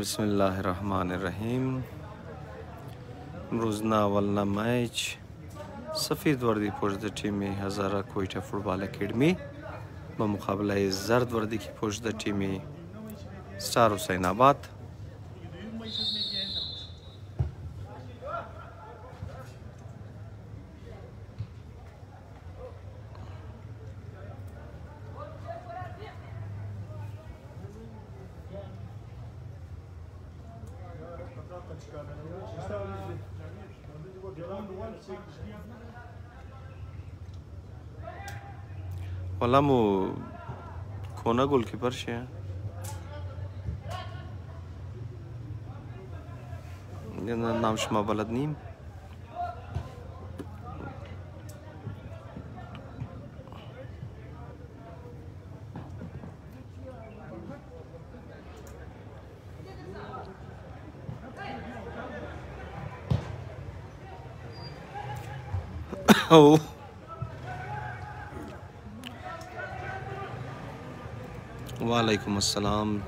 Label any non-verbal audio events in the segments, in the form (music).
بسم الله الرحمن الرحیم امروز ناول نمایچ سفید وردی پوشده تیم هزاره کویټه فوتبال اکیډمي به مقابله زرد وردی کې پوشده تیم ستار حسین آباد مو كونا جول كيبر شي أنا نامش ما بلدنيم Oh. (coughs) وعلیکم السلام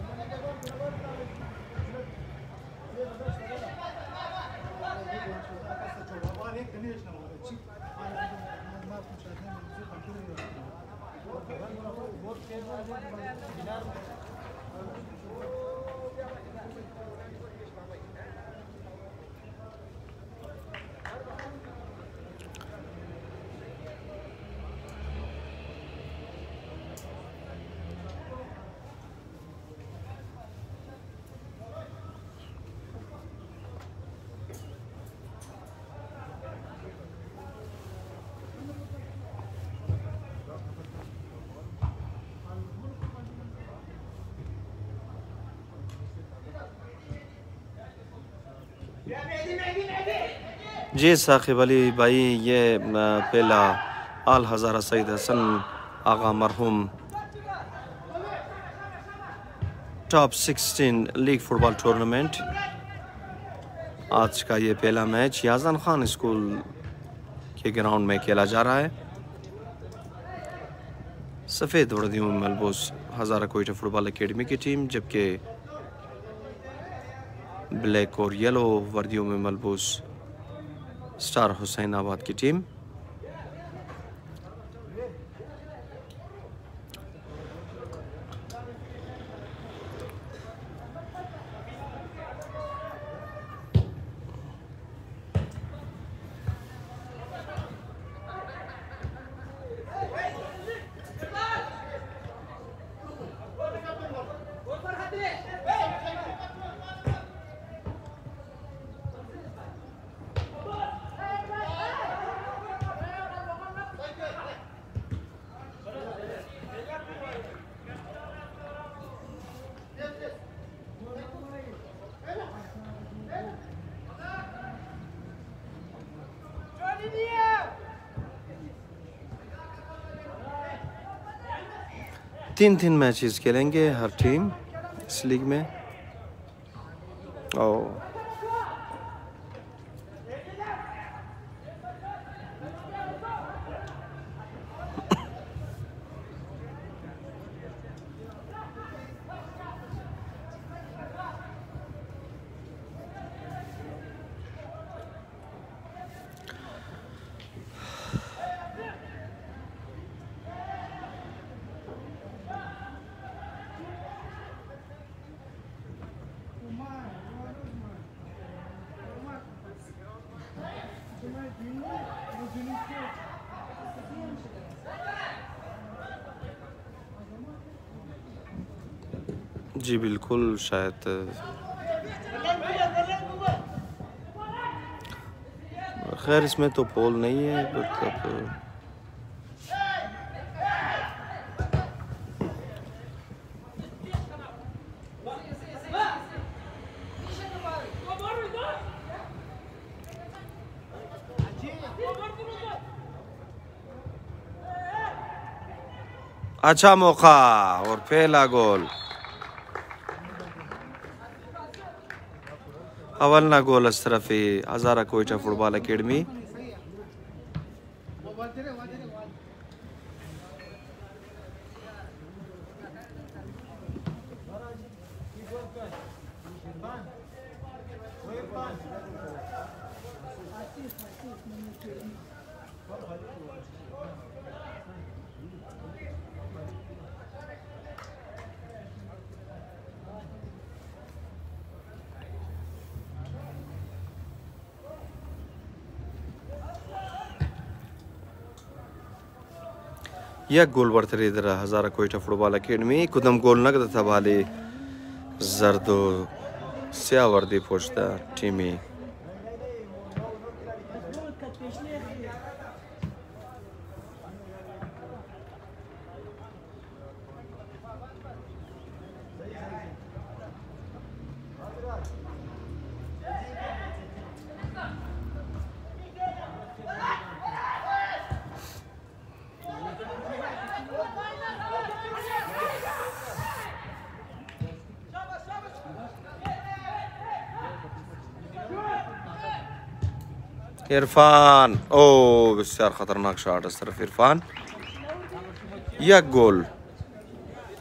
جی ثاقب علی بھائی یہ پہلا سعید حسن آغا مرحوم ٹاپ سکسٹین لیگ فٹ بال ٹورنامنٹ آج کا یہ پہلا میچ یازان خان اسکول کے گراؤنڈ میں کھیلا جا رہا ہے سفید وردیوں ملبوس ہزارہ کوئٹہ فٹ بال اکیڈمی کی ٹیم جبکہ بلیک اور یلو وردیوں میں ملبوس سٹار حسین آباد کی ٹیم تین تین میچز کھیلیں گے ہر ٹیم اس لیگ میں اور جی بالکل شاید خیر اس میں تو پول نہیں ہے اچھا موقع اور پہلا گول اول ناگول اشرف هزاره کويټه فوتبال اکیډمي یک گل برتری در هزاره کویټه فوتبال اکیډمي کدام گل نقد تبالی زرد و سیاوردی پشت تیمی عرفان او بسیار خطرناک شاٹ از طرف عرفان یک گل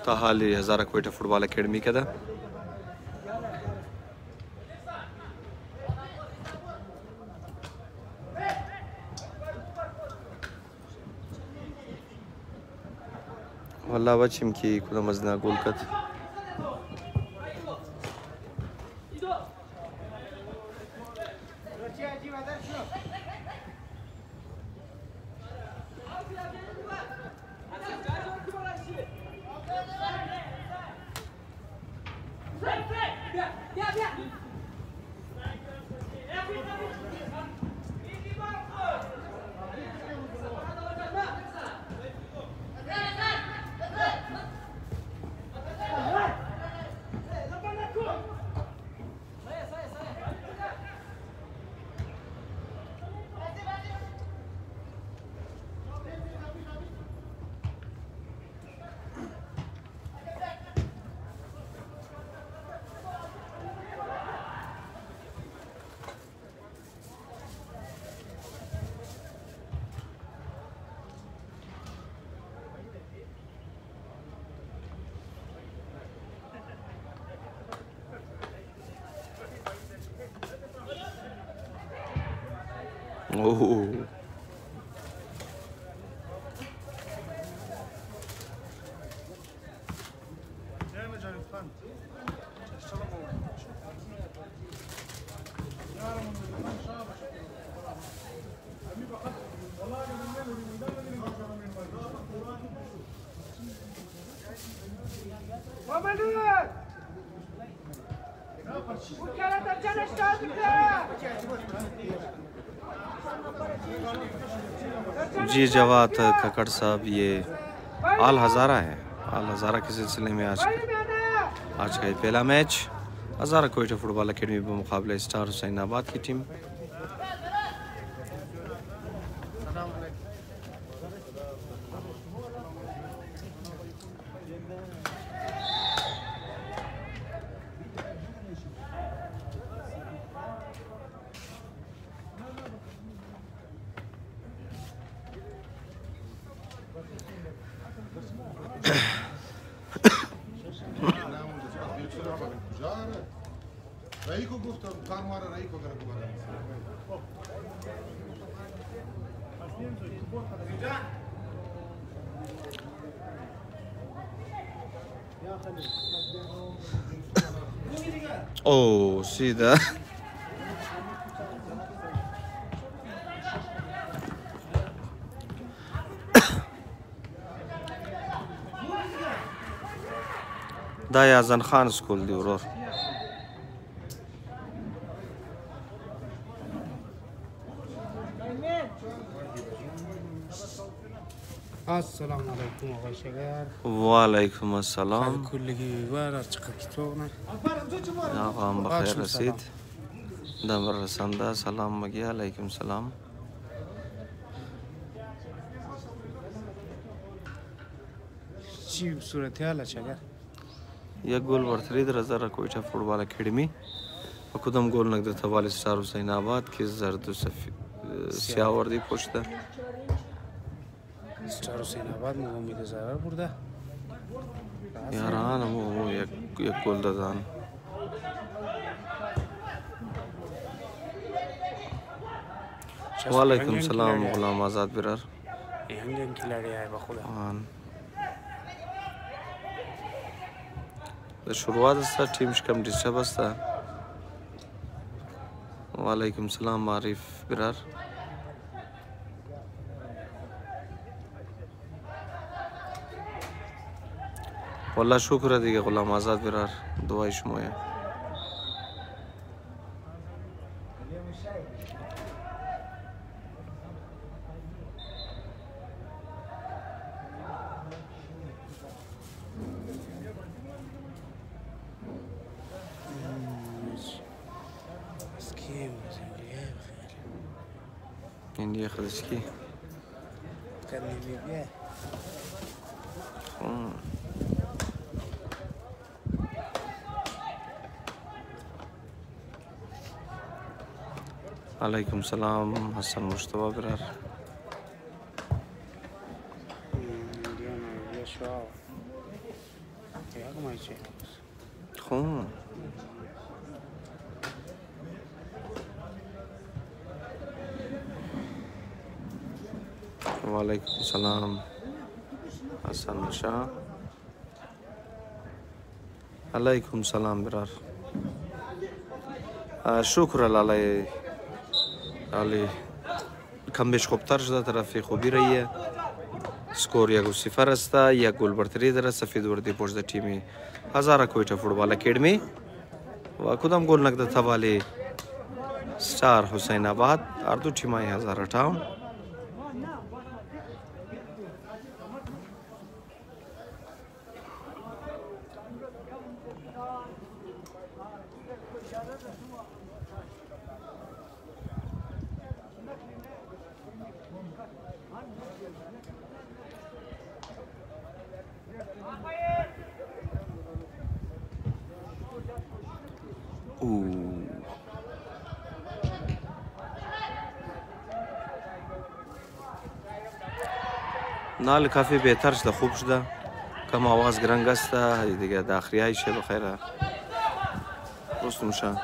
تا حال هزاره کویټه فوتبال اکیډمي کې ده والله بچم کې کومه مزنا ګول کړ جی جوات ککڑ صاحب یہ آل ہزارہ ہے آل ہزارہ کے سلسلے میں آج آج کا یہ پہلا میچ ہزارہ کوئٹہ فٹ بال اکیڈمی بمقابلہ اسٹار حسین آباد کی ٹیم Hayda. دا یازن خان سکول دی ورور السلام علیکم آقای شگر و علیکم السلام کلگی بر از چقدر آقا هم بخیر رسید دم رسانده سلام مگی علیکم سلام چی صورتحال چگر یک گل برتری در از در کویچه فوتبال اکیڈمی و کدام گل نگده توالی ستار حسین آباد که زرد و سیاوردی پشته ستار حسین آباد مو امید زرار برده یاران مو یک گل دادن وعلیکم سلام غلام آزاد برر یهنجن کلاڑی آئے بخدا د شروع دسته ټیم شکم ډیسټرب استه وعلیکم سلام عارف برر والله شکر دیگه غلام آزاد برر دوای شما سلام حسن مجتبى برار خون وعليكم السلام حسن شاه عليكم السلام برار شكرا علي ولی کم بیش خوبتر شده طرف خوبی رایه سکور یک صفر است یک گل برتری داره سفید وردی پشت تیم هزاره کویټه فوتبال اکیډمي و کدام گل نقد توالی star Hussainabad अर्दू टिमाई Hazara town Ooh. نال کافی بهتر شده خوب شده کم آواز گرنگ است دیگه داخلی هایشه بخیره درست میشه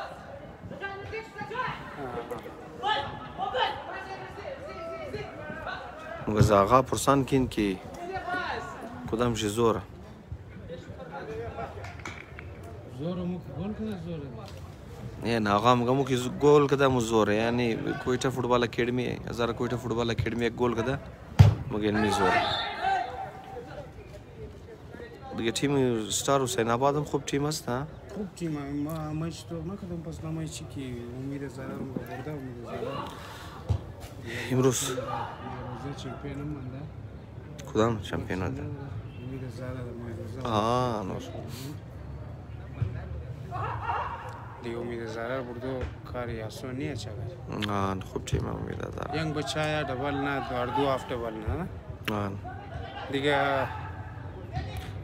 مگز آقا پرسان کن که کدام شی زوره زوره مو گل کنه زوره Yani ağam kamu ki gol kadar mı zor yani Koyta Futbol Akademi, Azara Koyta Futbol Akademi gol kadar mı gelmi zor. دیگه تیم ستار حسین آباد هم خوب تیم است نه خوب تیم ما مایچ تو نکردم پس نمای چی که امید زارا رو برده امید زارا امروز چمپیون مانده کدام چمپیون مانده امید زارا امید زارا آه نور دیگه امید زرر بردو کاری یاسو نیه چه بر آن خوب تیم امید زرر ینگ بچه یا دبل نه دار دو هفته بل نه آن دیگه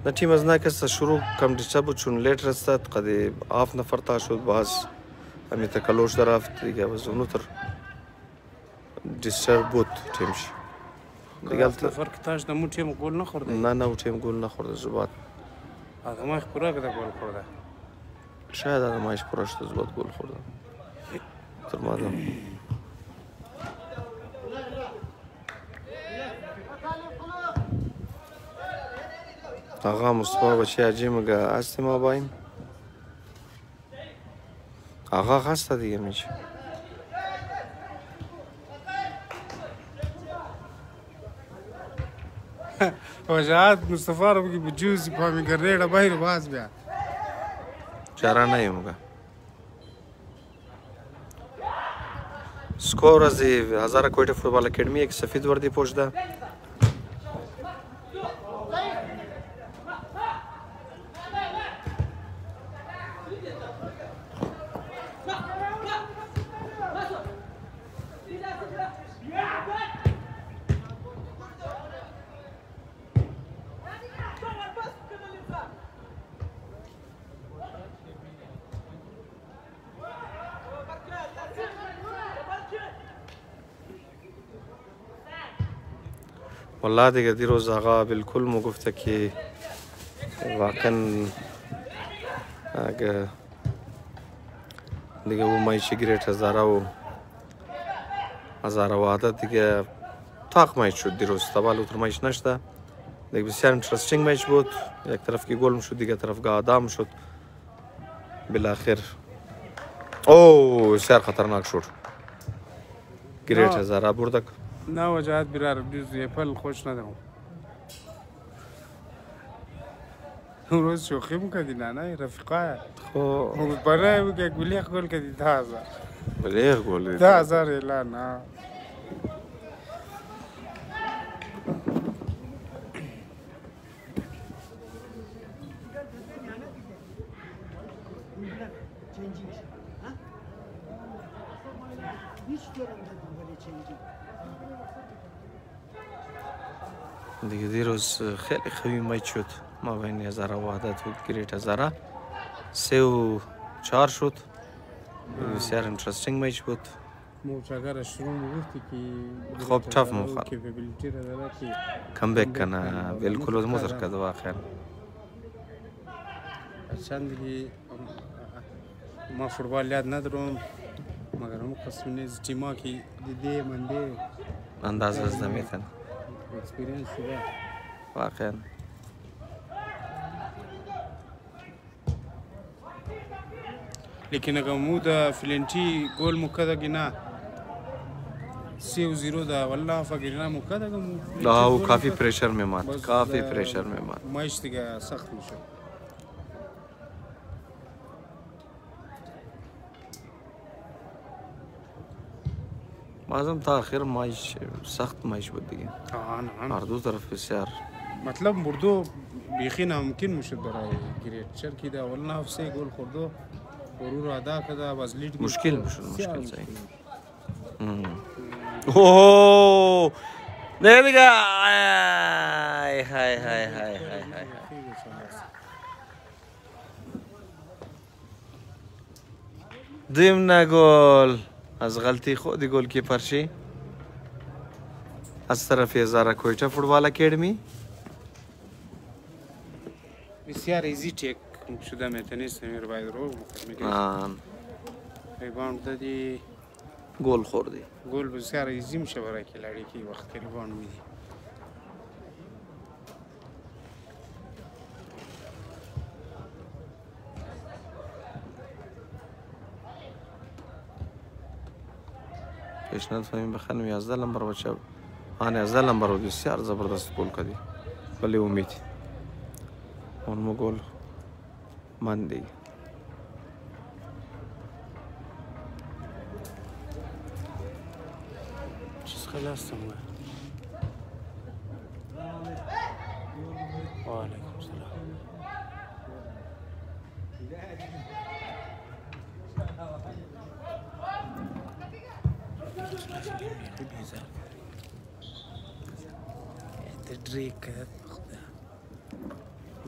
نه تیم از نه کس شروع کم دیشب بود چون لیت رستاد قدی آف نفر تا شد باز امی تکلوش در رفت دیگه باز اونتر دیشب بود تیمش دیگه آف نفر کتاش دمو تیم گل نخورده نه نه تیم گل نخورده زباد آدمای خوراک دگل خورده شاید نمایش پراشت از باد گل خوردم ترمادم آقا مصطفی بچه عجیب مگه هستی ما بایم آقا هست دیگه میشه وجهات مصطفی رو بگی بجوزی پامی گرده بایر باز بیاد چاره نه یم score از هزار کویټه فوتبال اکیډمي یک سفید وردی پوشده والله دیگه دیروز آقا بالکل مو گفته که واقعا اگه دیگه او مایشی گریت هزاره و هزاره واده دیگه تاق مایش شد دیروز طبعا اوتر مایش نشده دیگه بسیار انترستینگ مایش بود یک طرف که گلم شد دیگه طرف گاه آدم شد بالاخر او بسیار خطرناک شد گریت هزاره بردک Ne vacahat birer düz yapal hoş ne demek. امروز شوخی میکردی نه نه رفیقه خب برای یک بلیغ گل کردی ده هزار بلیغ گل ده هزار نه امروز خیلی خوبی میچ شد ما بین هزاره وحدت بود گریت هزاره سه و چهار شد بسیار انترستینگ میچ بود موچاگر شروع گفتی که خوب تف مخال کم بیک کنه بالکل از مزر کرد واقعا چند دیگه ما فوتبال یاد ندارم مگر هم قسمونه از تیما که دیده منده اندازه از نمیتن اکسپیرینس ده واقعا لكن غمودا فلنتي جول مكذا جناه سیو زیرو دا والله فقرنا مکدا گم دا او کافی پریشر میں مات کافی پریشر میں مات میچ دیگه سخت میشه مازم تا آخر مایش سخت مایش بود دیگه آن آن هر دو طرف بسیار مطلب بردو بیخی ناممکن میشد برای گریتچر که در اول نفسه گل خوردو برو رو ادا کده باز لید مشکل میشد مشکل زی اوه نه دیگه های های های های های دیم نگل از غلطی خود گل کیپر شی از طرف زارا کویچا فوتبال اکیدمی Bisiar izleyecek şurada metanist Emir Baydro muhtemelen. Rebound dedi. Gol خورده. گل بسیار عظیم شه برای کلاړي کې وخت کې روان وي. پیشنهاد فهمیم بخنم 11 نمبر بچه آن 11 نمبر بسیار زبردست گل کردی ولی امید on Mughal Mandi. Just خلاص somewhere. وعليكم السلام. تدريك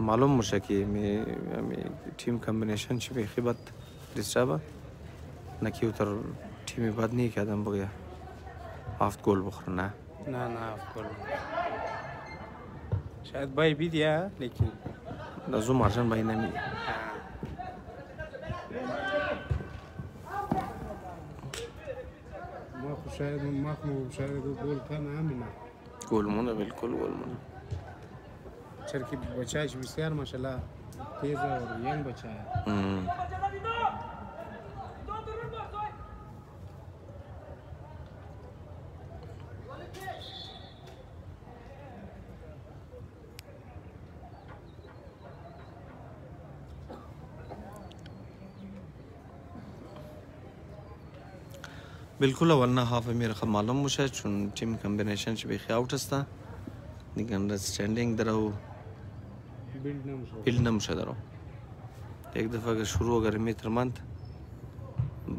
معلوم مشه کې مې مې ټیم کمبینیشن چې بيخي بد ډیسټرب نکیو تر تیمی بد نیه کردم بگه هفت گل بخور نه نه نه هفت گل شاید بای بید یا لیکن از اون مرجان بای نمی آه. ما خو شاید ما خو شاید گل کن همینه گل مونه بالکل گل مونه Şerki Boçaş Hüseyin maşallah tez olur, yan Boçaş. Hmm. بالکل اول نه هاف می رقم معلوم مشه چون ټیم کمبینیشن چې بخي اوټ استا د ګندر سټینډینګ درو بیلد نمیشه در یک دفعه اگر شروع اگر میترمند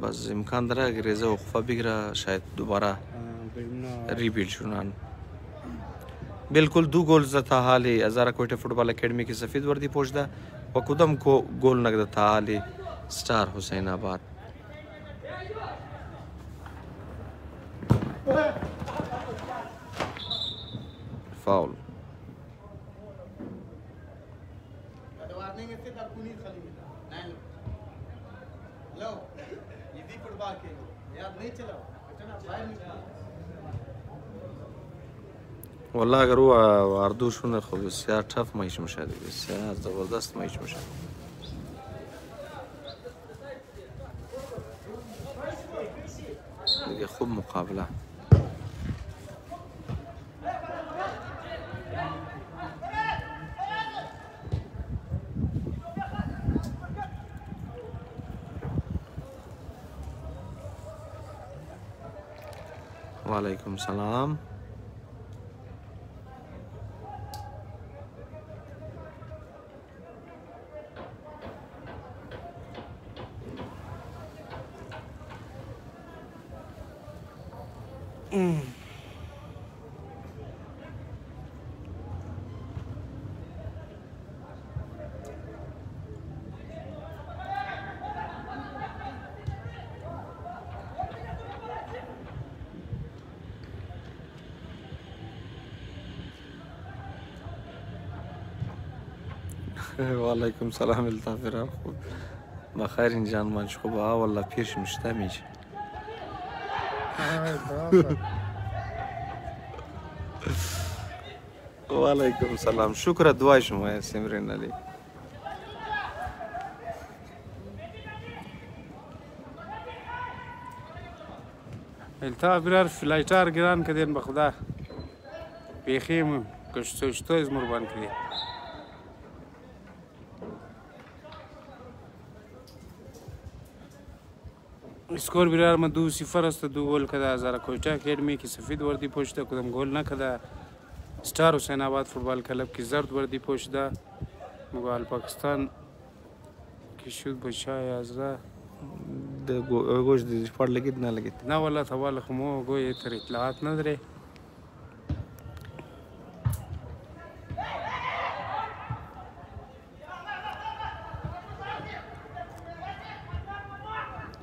باز امکان داره اگر ریزه وقفه بگیره شاید دوباره ریبیلد شونن بالکل دو گل زده حالی ازاره کویټه فوتبال اکیډمي کې سفید وردی پوجده و کدام کو گل نگده تا حالی ستار حسین آباد فاول والله اگر او اردوشونه خب بسیار تف معیش میشه بسیار زبردست معیش میشه دیگه خوب مقابله وعلیکم سلام وعلیکم سلام التافرم خوب بخیر اینجان من خوب ها والله پیرش مشته میشه وعلیکم سلام شکر دوای شما سمرین علی التا برار فلایتار گران کدین به خدا پیخیم کشتوشتو از مربان کدین skor birarma 2-0 astı. 2 gol kadar Zarakoyta Academy ki Safid Verdi Poç'ta kudam gol ne kadar Star Hüseyinabad Futbol Kulüp ki Zard Verdi Poç'ta Mughal Pakistan ki şut bıçağı yazdı. د ګوش د شپړ لګید نه لګید نه والله تبال خو مو ګوې تر اطلاعات نه درې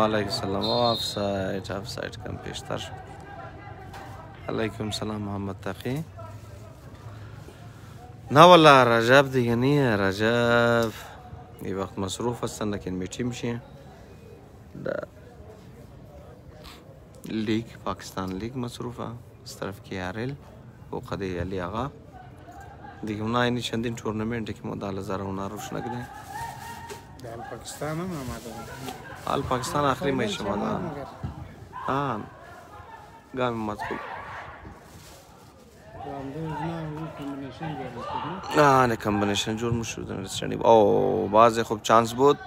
وعلیکم السلام آف سایت آف سایت کم پیشتر شد علیکم السلام محمد تقی نه والله رجب دیگه نیه رجب یه وقت مصروف هستن لیکن میچی میشه در لیگ پاکستان لیگ مصروفه از طرف کیارل و قدی علی آقا دیگه اونا اینی چندین تورنمنت که ما دال زر اونا روش نکده در پاکستان هم آمده حال پاکستان آخری می شما دا آن گام مات خوب نه نه کمبینیشن جور مشو دن رسنی او باز خوب چانس بود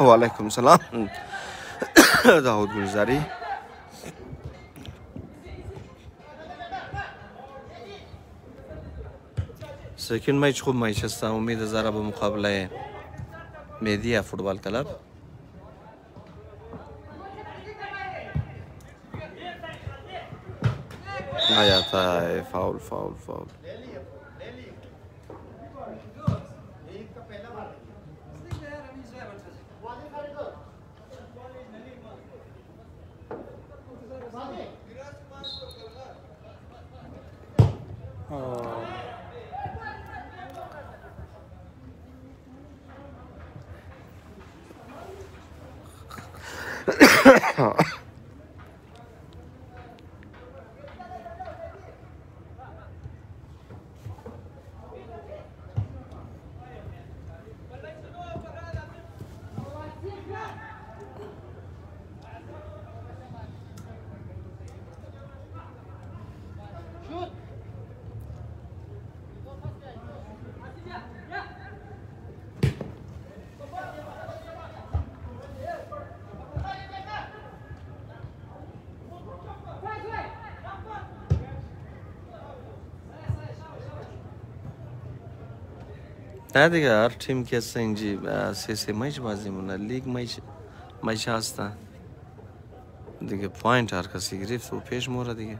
و علیکم سلام داود گلزاری سکن میچ خوب میچ است امید ضرب مقابله میدیا فٹ بال کلب مجھے آتا ہے فاؤل فاؤل فاؤل نه دیگه هر تیم که هستن اینجی سه سه میچ بازی مونه لیگ میچ میچ هستن دیگه پوینت هر کسی گرفت و پیش موره دیگه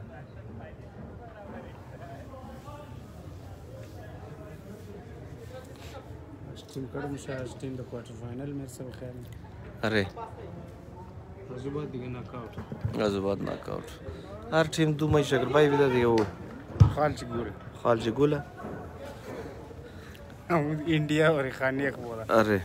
ټیم کړه مشه ټیم د کوارټر فائنل مې سره خیال اره غزوبات دیگه ناک اوټ غزوبات ناک اوټ هر ټیم دوه میچ شکل پای ویل دیگه و خالچ ګول خالچ ګوله انڈیا اور خانی اخبار ارے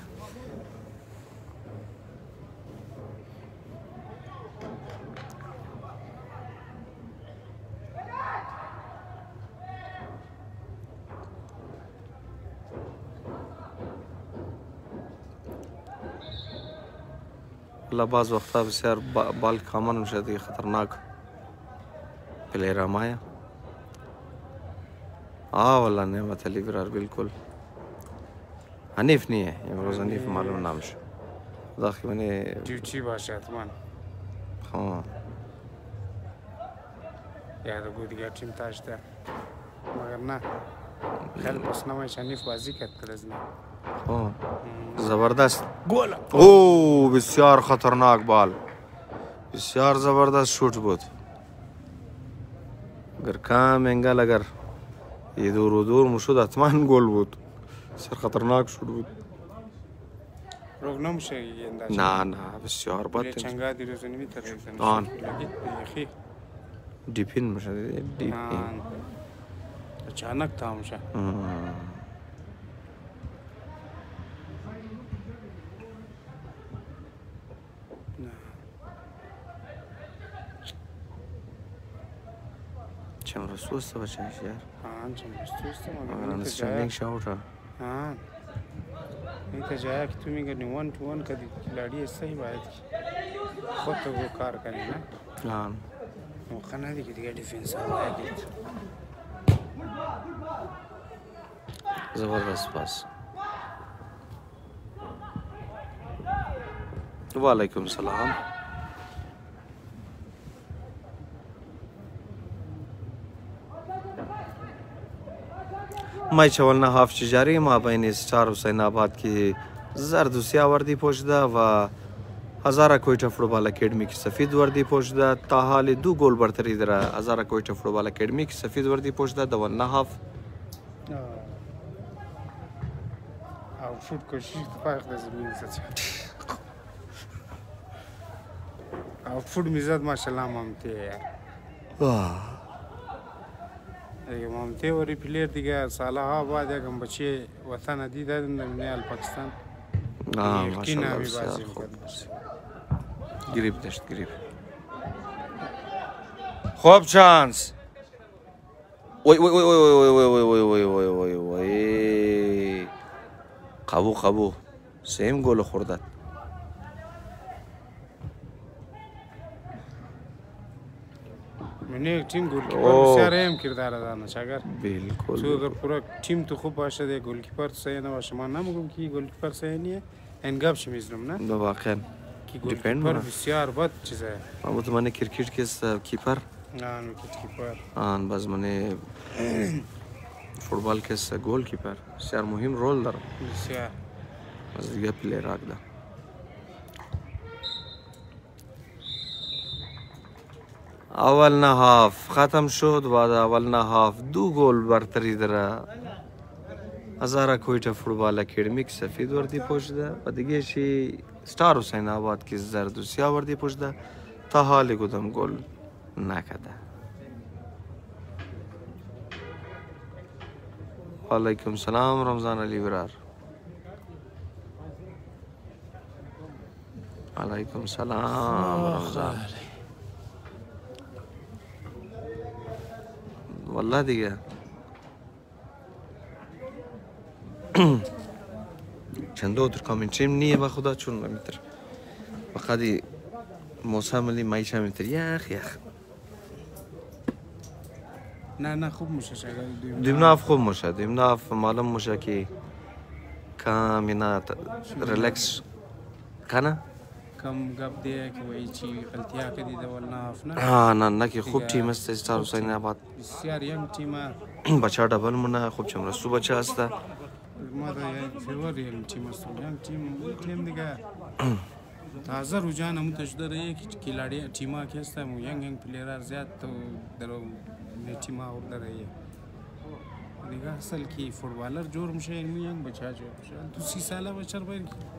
بعض وقتا بسیار بال کامن خام شاید خطرناک والا نعمت علی برار بالکل حنیف نیه امروز حنیف معلوم نمیشه داخل خیمانی چی باشه اتمن خواه یا دو دیگر چیم تاج ده مگر نه خیلی پس نمایش حنیف بازی کرد کرزنی زبردست گل او بسیار خطرناک بال بسیار زبردست شوت بود اگر کام انگل اگر یه دور و دور مشود اتمن گل بود سر خطرناک شروع بود روگ نمیشه اندازه نه نه بسیار بد چنگا دیروز نمیتره آن یخی دیپین میشه دیپین اچانک تامشه Чем растут, чем все? А, чем растут, чем растут. А, на сегодня еще уже. हाँ नहीं तो जाया कि तुम्हें करनी one two one कभी खिलाड़ी ऐसा ही बात की खुद तो वो कार करें ना हाँ वो खाना दी कितनी डिफेंस आ रहा है जबरदस्त पास वालेकुम सलाम مایچەوەلنە هاوچجارەی مابینی چار و سەیناباد کی زرد و سیاوەردی پۆشدا و هزارە کۆیچە فرۆبا لە کردمیکی سەفید وەردی پۆشدا تا حالی دوو گۆل بەرتری درە هزارە کۆیچە فرۆبا لە کردمیکی سەفید وەردی پۆشدا دەوە نەهاف فوت میزد ماشەلامەم تێ. امام تیوری پلیر دیگه سالها بعد یکم بچه وطن دی دادن نمیال پاکستان آه ماشاءالله بسیار خوب گریب داشت گریب خوب چانس وای وای وای وای وای وای وای وای وای وای وای قبو قبو سیم گل خوردت एक टीम गोलकीपर होशियार है हम किरदार अदा ना शागर बिल्कुल तो अगर पूरा टीम तो खूब आशा दे गोलकीपर सही ना वाशमान ना मगर की गोलकीपर सही नहीं है एंगब शमीज नम ना दो वाकई की गोलकीपर होशियार बहुत चीज है अब तो मैंने क्रिकेट के कीपर हां विकेट कीपर हां बस मैंने फुटबॉल के गोलकीपर होशियार मुहिम रोल दर होशियार از دیگه پلیر آگده اول نه هاف ختم شد و اول نه هاف دو گل برتری داره هزاره کویټه فوتبال اکیډمیک سفید وردی پوشیده و دیگه شی ستار حسین آباد کی زرد و سیاه وردی پوشیده تا حال کدام گل نکده علیکم سلام رمضان علی برار علیکم سلام رمضان والا دیگه (coughs) چند در چیم نیه با خدا چون میتر فقط موسم لی مایش میتر یخ یخ نه نه خوب میشه شده دیم ناف خوب میشه دیم ناف معلوم میشه که کامینا ریلکس کنه کم غب دی کوي چې غلطیا کوي دا ولنا افنا ها نه نه کې خوب ټیم است ستاسو حسین آباد بسیار یم ټیم بچا ډبل منا خوب چم رسو بچا است ما دا فیور یم ټیم است یم ټیم ټیم دیګه تازه رجحان هم تشدر یک کلاڑی ټیما کې است مو ینګ ینګ پلیرر زیات تو درو ټیما اور درې دیگه اصل کی فوتبالر جرم شه یعنی ینګ بچا جرم شه تو 30 ساله بچر باندې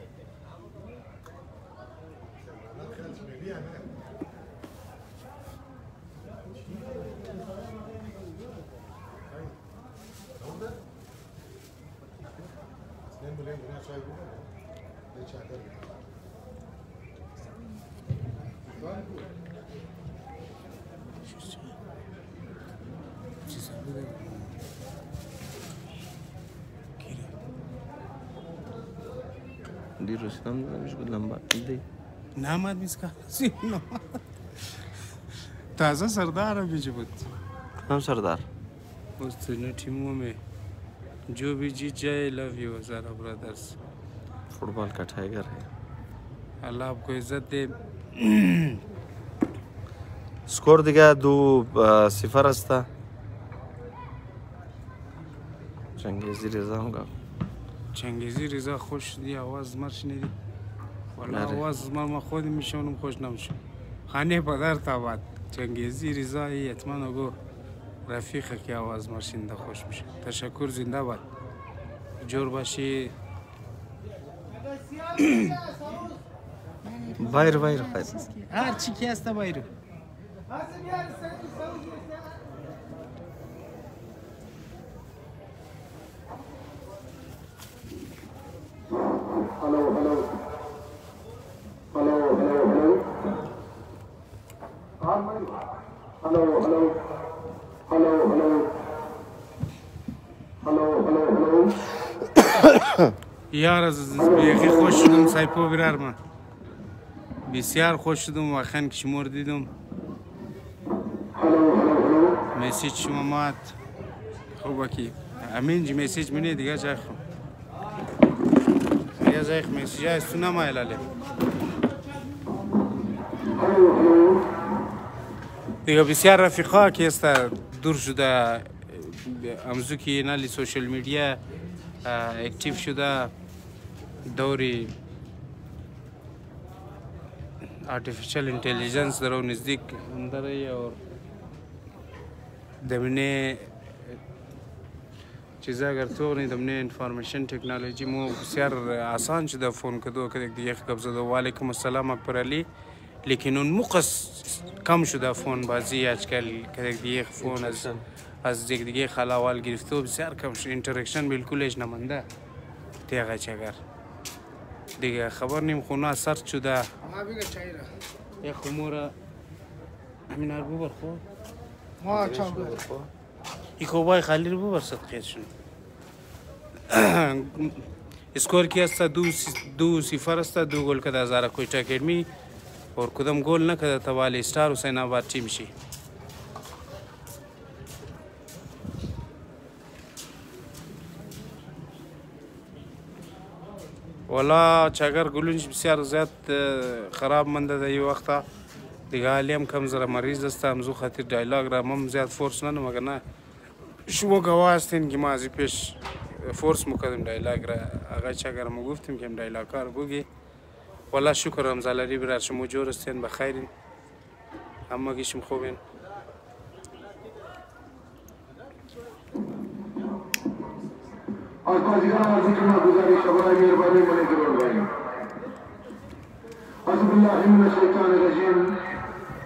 Nem miskatasi Taze sardarım bici bud. Hem sardar. Üstüne timume. जो भी जीत जाए लव यू सारा ब्रदर्स फुटबॉल का टाइगर है अल्लाह आपको इज्जत दे स्कोर दिखा दो सिफर हस्ता चंगेजी रिजा होगा चंगेजी रिजा खुश दी आवाज़ मर्च नहीं दी آواز ما ما خود میشونم خوش نمیشون خانه پدر تابد چنگیزی رضای یتمان اگو رفیق که آواز ما شنده خوش میشه تشکر زنده باد جور باشی بایر بایر خیر هر چی که هسته بایر Hello, hello. hello, hello, hello, hello, hello, hello, hello. یار عزیز بیخی خوش شدم سایپو برارم بسیار خوش شدم و خان که شمور دیدم مسیج شما مات خوب کی امین جی مسیج منی دیگه جای خو دیگه جای خو مسیج های سونه ما الاله Hello, hello. یا بسیار رفیقا که است دور شده امزو که اینالی سوشل میدیا اکتیو شده دوری آرتیفیشل انتلیجنس در اون نزدیک اندر ہے اور دمنے چیزا اگر تو نه دمنه انفارمیشن ټکنالوژي مو بسیار آسان شده فون کدو کدی یو قبضه دو علیکم السلام اکبر علی لیکن اون مقص کم شده فون بازی اجکل که دیگه فون از از یک دیگه خلاوال گرفته و بسیار کم شد انترکشن بالکلش نمانده تیغه چگر دیگه خبر نیم خونه سرد شده یک خموره همین هر ببر خود ما چند ببر خود ای کوبای خالی رو ببر صدقیتشون (coughs) اسکور کی است دو سی... دو صفر است دو گل که در زارا کویچا اکیدمی اور کدوم گل نکرده تا والی استار حسین آباد ټیم شي والا چاګر ګلونج بسیار زیات خراب منده د یو وخته دیگه علیم کم زره مریض هستم زو خاطر دایلاگ را مم زیاد فورس ننم اگر نه شما گواه هستین که ما از پیش فورس مکدم دایلاگ را اگر چاگر ما گفتیم که دایلاگ کار بگی والله شکر امزالری برای شما جور هستین بخیرین همه گیشم خوبین آقازیان عرضی که محبوظانی شبانه میربانی منی درون بایی حضب الله من شیطان رجیم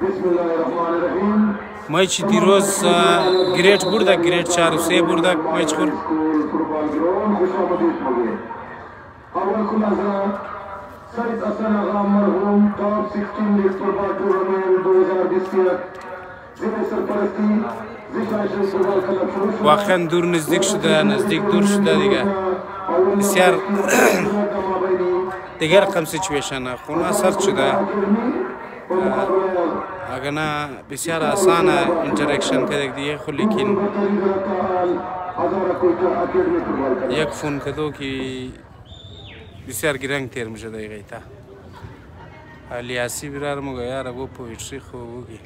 بسم الله الرحمن الرحیم مایچ دیروز گریت بردک گریت چار و سه بردک مایچ خورد اول کل از سید حسن آغا مرحوم ٹاپ سکسٹین لیگز فٹبال ٹورنامنٹ دو ہزار بیس کے زیر سرپرستی واقعا دور نزدیک شده نزدیک دور شده دیگه بسیار دیگر رقم سیچویشنه خونه سرد شده اگر نه بسیار آسان انترکشن کدک دیگه خو لیکن یک فون کدو که bir sergiren termişe de gayta. Aliyasi birer mi gayar bu poetry kovugi.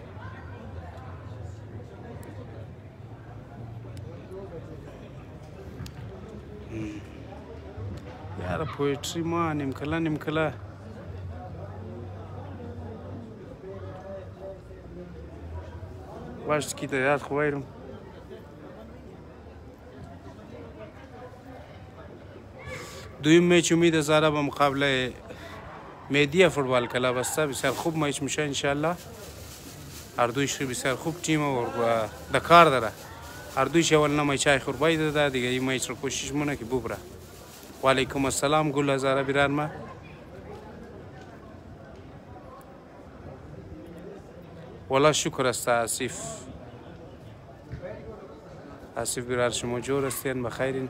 Yara poetry ma nimkala nimkala. Başta ki de yar koyarım. دویم میچ امید زاره به مقابله مدیا فوتبال کلاب است بسیار خوب میچ میشه ان شاء الله هر دویش بسیار خوب تیم و د کار داره هر دویش اول نه میچ ای خربای داده دیگه این میچ رو کوشش مونه که ببره و علیکم السلام گل زاره بیران ما والا شکر است آسیف آسیف بیرار شما جور استین بخیرین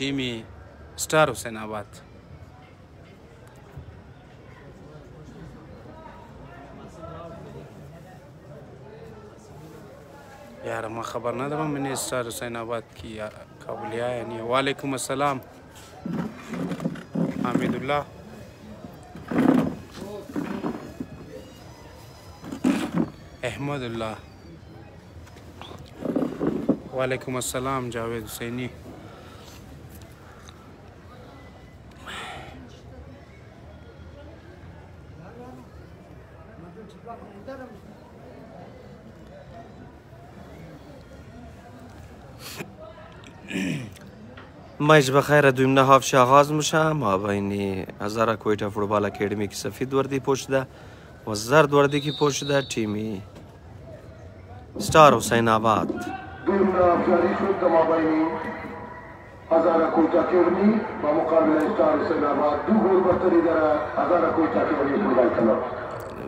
Jimmy Star Hussein Abad. یار ما خبر ندارم من استار حسین آباد کی کابلیا یعنی وعلیکم السلام حمید الله احمد الله وعلیکم السلام جاوید حسینی (coughs) میں اج بخیر آغاز مشاں مابین ہزارہ کوئٹہ کویتا فوتبال اکیڈمی کی سفید وردی پوشیده و زرد وردی کی پہشدہ با مقابل ستار حسین آباد دو گل برتری داره کویتا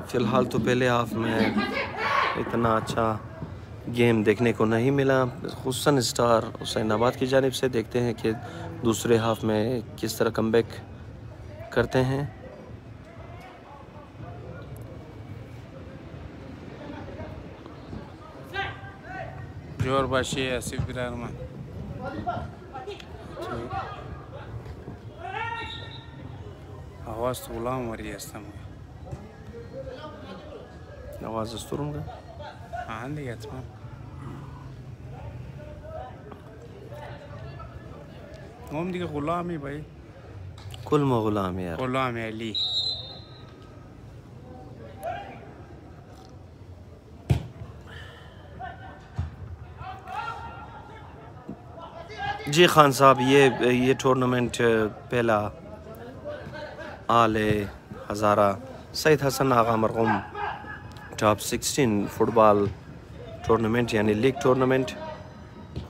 فی الحال تو پہلے آپ میں اتنا اچھا گیم دیکھنے کو نہیں ملا خصوصاً اسٹار حسین آباد کی جانب سے دیکھتے ہیں کہ دوسرے ہاف میں کس طرح کم بیک کرتے ہیں جوہر باشی آصف برارمان آواز تو غلام وری هستم آواز استورم گه Handel jetzt mal. قوم دیگه غلامی بایی کل ما غلامی هر غلامی علی جی خان صاحب یہ یہ ٹورنامنٹ پہلا آل ہزارہ سید حسن آغا مرغم ٹاپ سکسٹین فٹ بال ٹورنامنٹ یعنی لیگ ٹورنامنٹ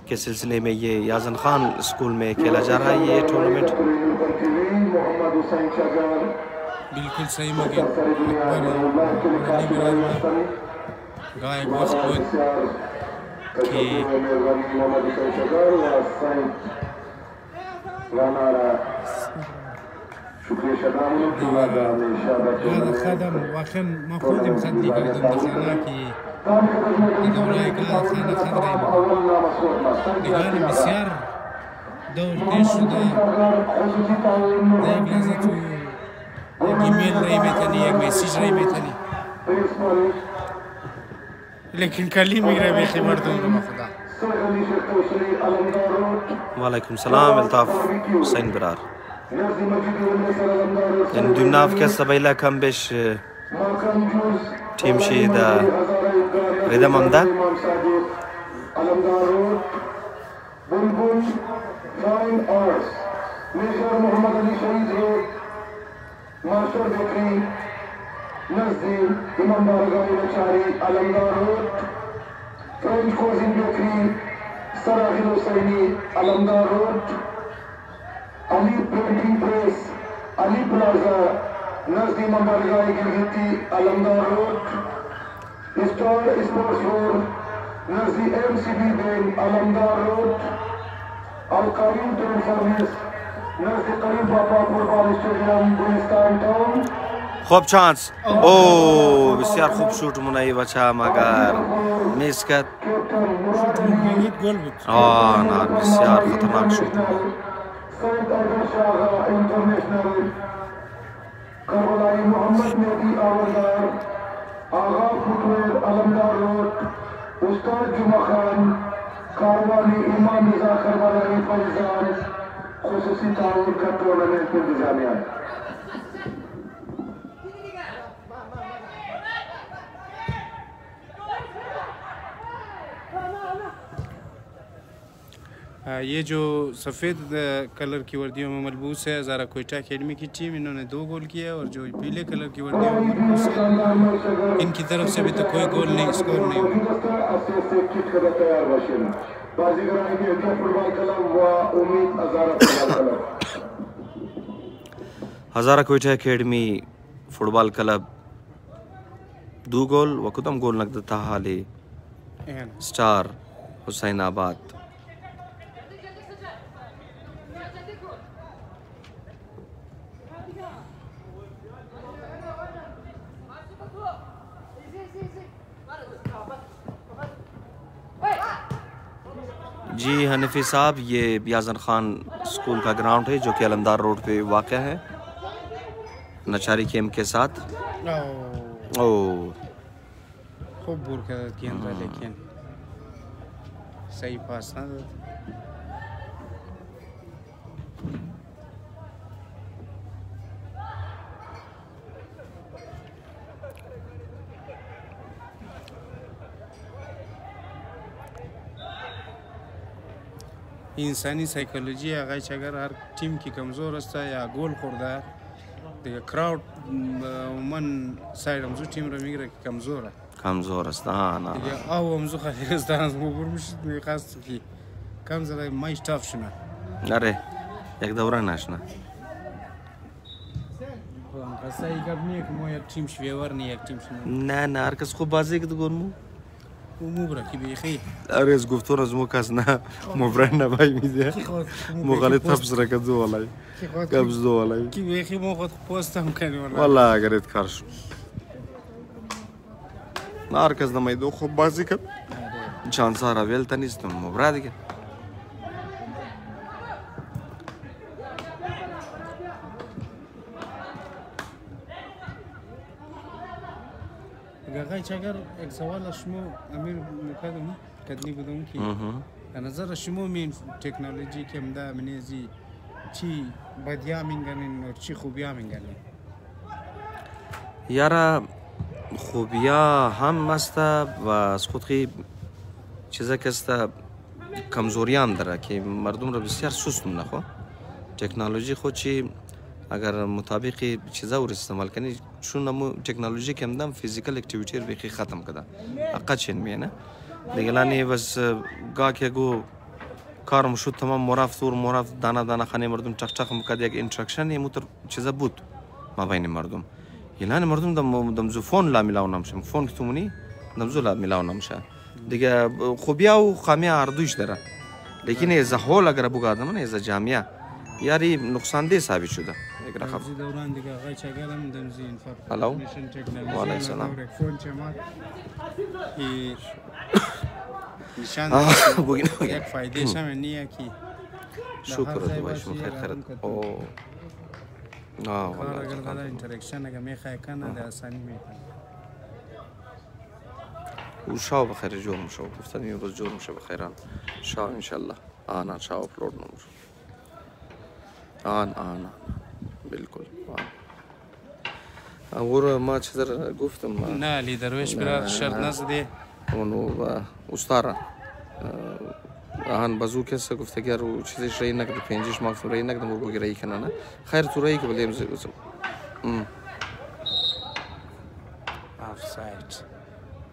کے سلسلے میں یہ یازن خان اسکول میں کھیلا جا رہا ہے یہ ٹورنامنٹ بالکل صحیح کہ هذا خدم وأخن مفروض مصدق أيضا دخلناكي نقول لك هذا خدم خدم نقال دور ديش ده ده بلازتو إيميل ريبتني مسج ريبتني لكن كلمة ريبتي مردون ما خدا وعليكم السلام الطاف حسين برار Yani dün nafkes sabahıyla kan beş temşi da redamamda. Major Mohammad Ali शहीद है master bakery नजदीक इमाम बारगाही बेचारी Alamdar road french कोजिन bakery सराहिल Hussaini Alamdar road خوب چانس او بسیار خوب شوٹ منائی بچا مگر بسیار خطرناک شاہ انٹرنیشنل کربلائی محمد آوردار آغا فٹویر علمدار روڈ استاد جمعہ خان کاروانی امام کربلائی کربلاری خصوصی تعلق کا توڑنے انتظامیہ یہ جو سفید کلر کی وردیوں میں ملبوس ہے ہزارہ کوئٹہ اکیڈمی کی ٹیم انہوں نے دو گول کیا ہے اور جو پیلے کلر کی وردیوں میں ملبوس ہے ان کی طرف سے بھی تو کوئی گول نہیں اسکور نہیں ہزارہ کوئٹہ اکیڈمی فٹ بال کلب دو گول وقت ہم گول لگتا تھا حالی سٹار حسین آباد جی حنفی صاحب یہ بیازن خان سکول کا گراؤنڈ ہے جو کہ علمدار روڈ پہ واقع ہے نچاری کیمپ کے ساتھ خوب بور ہاں۔ لیکن صحیح پاس بات انسانی سایکولوژی هغه چې اگر هر ټیم کې کمزور استه یا ګول خورده د کراود من ساید امزو ټیم را میگیره که کمزوره کمزور است ها نه دیگه او امزو خاطر است از مبر میشید میخواست که کم زره مایش تاف شنه آره یک دوره نشنه قصه ای گپ نیه که ما یک تیم شویور نیه یک تیم شنه نه نه هر کس خوب بازی که دگرمو مبره که بیخی ارز گفتور از مو کس نه مبره نبای میده مو غلی تبز را کدو والای کبز دو والای که بیخی مو خود پوستم کنی والای والله اگر ایت کار شو نه هر کس نمیدو خوب بازی کن چانس ها را ویلتا نیستم مبره دیگه çakar ek savarla şumu amir mukadım kadni budum ki. Nazar şumu min teknoloji kemda minezi çi badya minganin çi khubya minganin. Yara خوبیا هم است و از خود خی چیزا که است کمزوریان داره که مردم را بسیار سست نخوا تکنولوژی خود چی اگر مطابق چیزا ور استعمال کنی چون مو تکنولوژی کم دم فیزیکل اکٹیویتی رو بیخی ختم کده اقا چین میانه دیگه لانی بس گاه که گو کارم شد تمام مرافت و مرافت دانه دانه خانه مردم چخ چخ مکد یک انتراکشن یه موتر چیزا بود ما بین مردم یلان مردم دم دم زو فون لا میلاو نمشه فون کتومونی دم زو لا میلاو نمشه دیگه خوبیا و خامیا هر دوش داره لیکن از هول اگر بگادم نه از جامعه یاری نقصان ده ثابت شده شكرا خبر شكرا وران شكرا غاي شكرا من شكرا فرق شكرا وعليكم شكرا فون شكرا (coughs) إيه. نشان شكرا آه، (laughs) فايده شكرا كي شكرا واش من خير خير او اه والله غلغله انتراكشن هغه میخه کنه د اسانی میکنه وشاو بخير جوهم شو گفتن این روز جوهم شو بخیران شاو انشالله آنا شاو اپلود نمر آن آن آن بالکل اور ما در گفتم نه لی درویش برا شرط نزدی اونو استارا آهن بازو کسی گفته که رو چیزش رای نکرد پنجش ماکس رای نکرد مو بگی رایی کنه نه خیر تو رایی که بلیم آف سایت.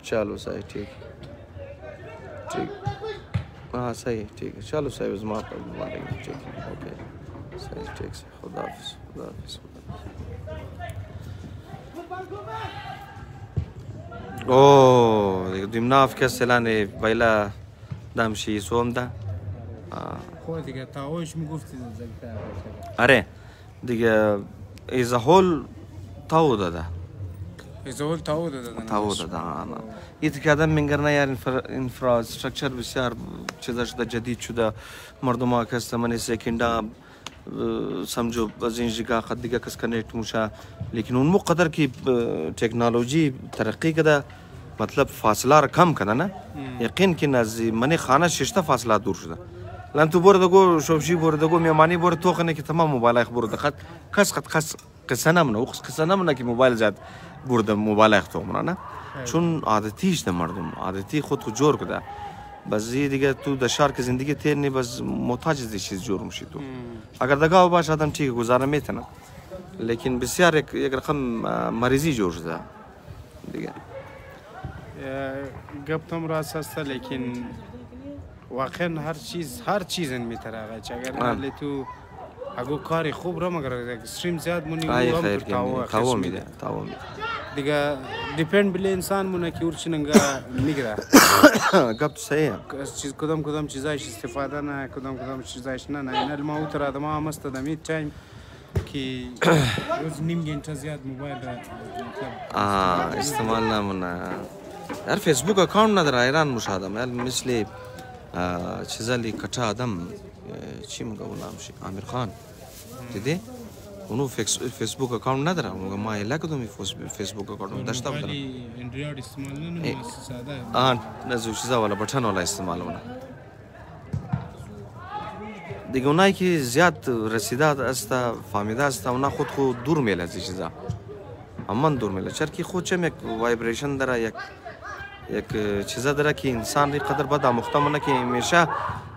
چالو سایت ٹھیک ٹھیک हाँ چالو है ठीक है चलो सही سعید ټیکس خداحافظ خداحافظ Oo, dün ne yapacağız lan bayla dam şey soğumda. دیگه تا اوش میگفتید آره دیگه ایزهول تاو داده ایزهول تاو داده تاو داده آنا ایتکادا منگرنا یار انفراستراکچر بسیار چیزا شده جدید شده مردم ها کسی منی سکینده samco az injiga kaddiga kıskanet muşa lekin onun mu kadar ki teknoloji terakki kada मतलब फासला कम कदा ना यकीन की ना मने खाना शिश्ता फासला दूर शुदा لان تو برده گو شوبشی برده گو میمانی برده تو خنه که تمام موبایل اخ برده خط کس خط کس قصه نمونه وقت قصه نمونه که موبایل زد برده موبایل اخ تو نه چون عادتیش ده مردم عادتی خود خود جور کده باز دیگه تو در شهر که زندگی تیر نی باز محتاج از چیز جور میشی تو اگر دگاه باش آدم ٹھیک گزاره میتونه لیکن بسیار یک, یک رقم مریضی جور شده دیگه گفتم راست است لیکن واقعا هر چیز هر چیز میتره اگر تو اگه کار خوب را مگر استریم زیاد مونی هم خیر تاو میده تاو میده دیگه دیپند بله انسان مونه که اورچ ننگا میگره گپ صحیح چیز کدام کدام چیزایش استفاده نه کدام کدام چیزایش نه نه نل ما اوتر ادم ما مست دمید تایم که روز نیم گنټه زیاد موبایل را آه استعمال نمونه در فیسبوک اکاونت نداره ایران مشاهدم مثل چیزالی کچا آدم چی میگه اونم شی امیر خان دیدی اونو فیسبوک اکاؤنٹ ندارم ما اله کدومی فیسبوک اکاؤنٹ داشته بودم اندروید استعمال نه ساده آن نزو چیزا والا بٹن والا استعمال ونه دیگه اونایی که زیاد رسیده است فهمیده است اونا خود خود دور میله از چیزا اما دور میله چرا که خود چم یک وایبریشن داره یک یک چیزا داره که انسان ری قدر بد آموخته مونه که همیشه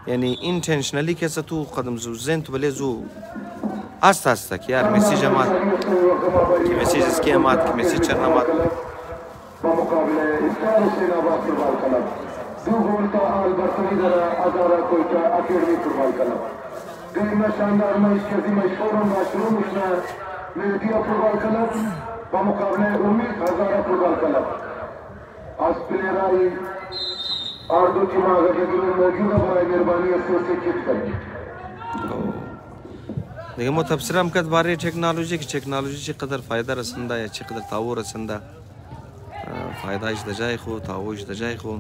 یعنی اینتنشنلی که تو قدم زو زن تو بلی زو asta asta, chiar mesaj amat, ki mesaj iski amat, ki mesaj çarın amat. دو گول کا حال برتری ذرا ادارہ کوئٹہ اکیڈمی فٹبال کلب گرینہ شاندار معیش کرزی مشہور و مشروم اشنا میلٹیا فٹبال کلب بمقابلہ امید ہزارہ فٹبال کلب آج پلیرائی اور دو ٹیم آگے کے دنوں موجودہ برائے مہربانی ایسے ایسے کٹ کریں دیگه متبصرم کد باره تکنولوژی که تکنولوژی چی قدر فایده رسنده یا چی قدر تاو رسنده فایدهش دجای خو تاوش دجای خو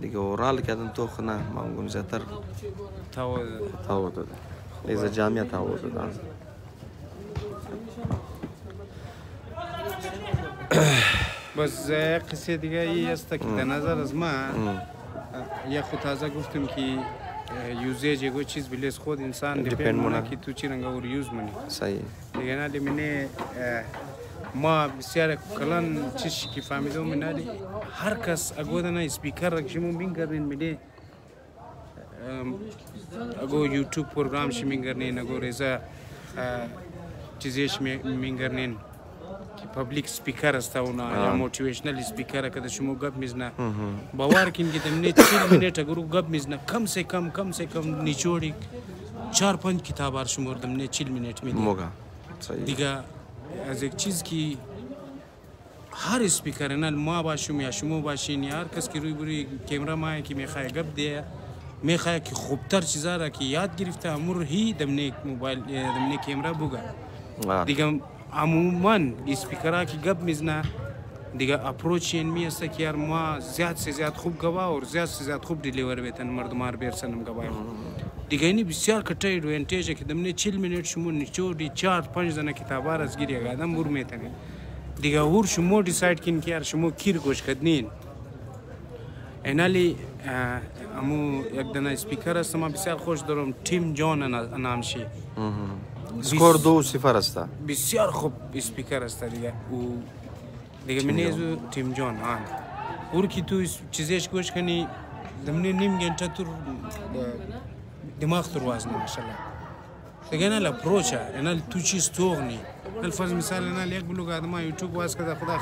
دیگه اورال کردن تو خنه من گم زیتر تاو تاو داده از جامعه تاو دادن بس قصه دیگه ای است که در نظر از من یا خود تازه گفتم که uses है कोई चीज़ विलेज खुद इंसान डिपेंड होना कि तू चिरंगा और यूज़ मनी सही लेकिन आदि मैंने ما بسیار کلان چیش که فهمیده من نده هر کس اگو دانا اسپیکر رک شمون بین کردین میده اگو یوتیوب پروگرام شمین کردین اگو ریزا چیزیش مین کردین public speaker stavuna ya ah. motivational speaker kada shimo gap mizna باور کین کې تمنه 3 منټه ګرو غب مزنه کم سه کم کم سه کم نچوړی 4 5 کتاب ار شمور دمنه 4 منټ می موګه صحیح دیګه از یک چیز کی هر سپیکر نه ما باشم یا شما باشین یا هر کس کی روی بروی کیمرا ما کی میخوای گپ دی میخوای کی خوبتر چیزا را کی یاد گرفته امور هی دمنه موبایل دمنه کیمرا بوگا دیگه عموما اسپیکرها که گپ میزنه دیگه اپروچ این می است که یار ما زیاد سے زیاد خوب گوا اور زیاد سے زیاد خوب ڈیلیور بیتن مردمار بیرسنم گوا دیگه اینی بسیار کټه ایڈوانټیج کې دمنه 40 منټ شمو نچو دی 4 5 دنه کتابار از گیری غادم مور میتن دیگه ور شمو ډیسایډ کین کې یار شمو کیر گوش کدنین انالی امو یک دنه سپیکر است ما بسیار خوش دارم تیم جان نام شي اسکور دو صفر است بسیار خوب اسپیکر است دیگه او دیگه منیز و تیم جان آن اور کی تو چیزش گوش کنی دمنه نیم گنته تو دماغ تو وزن ماشاءالله دیگه نه لپروچه نه تو چیز توغنی نل فرض مثال نه یک بلوگ آدم یوټیوب واس کده خدا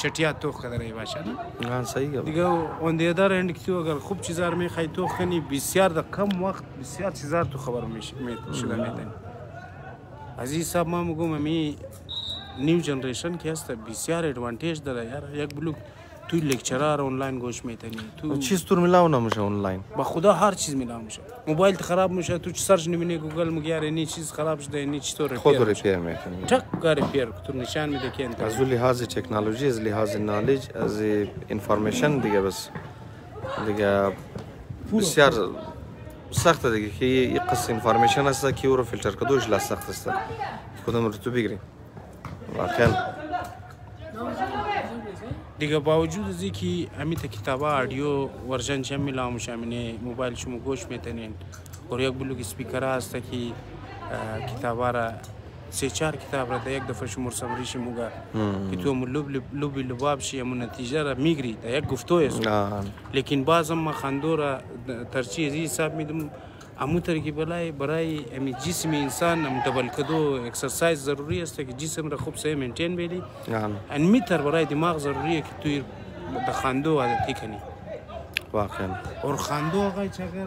چټیا توخ کده ری باشه نه ها صحیح گفت دیگه اون دیدار اند کی تو اگر خوب چیزار می خای توخ کنی بسیار د کم وقت بسیار چیزار تو خبر میشه می شده میدن عزیز صاحب ما می نیو جنریشن که هسته بسیار ادوانتیج داره یار یک بلوک توی لکچرار آنلاین گوش میتنی تو چیز تو میلاو آنلاین با خدا هر چیز میلاو میشه موبایل خراب میشه تو سرچ نمیبینی گوگل میگه نی چیز خراب شده نی چیز تو رپیر خود رپیر میکنی تک کار رپیر تو نشان میده که انت از لحاظ تکنولوژی از لحاظ نالج از انفارمیشن دیگه بس دیگه بسیار سخته دیگه که یک قصه اینفارمیشن هست که او رو فیلتر کردوش لست سخت است کدام رو تو بگیریم واقعا دیگه با وجود از اینکه همین کتابا آدیو ورژن چه میلام شامینه موبایل شما گوش میتنین و یک بلوک سپیکر هست که کتابا را سه چهار کتاب را یک دفعه شما صبری شما که تو هم لب لب لباب شی هم نتیجه را میگیری تا یک گفتو است لیکن بعضم ما خندو را ترچی ازی حساب میدم امو ترکی بلای برای امی جسم انسان متبل کدو اکسرسایز ضروری است که جسم را خوب سه مینتین بیلی ان میتر برای دماغ ضروریه که تو د خندو عادت کنی واقعا اور خندو هغه چې اگر